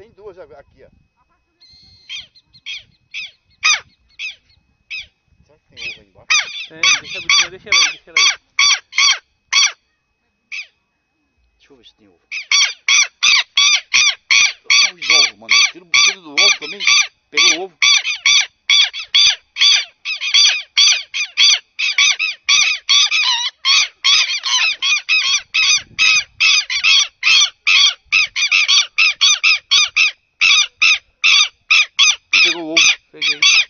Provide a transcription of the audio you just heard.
tem duas aqui, ó. Será que tem ovo aí embaixo? Tem, deixa a bichinha, deixa ela aí, deixa ela aí. Deixa eu ver se tem ovo. Ah, os ovos, mano. Tira, tira do ovo também. Pegou o ovo. pegou o ovo. Peguei.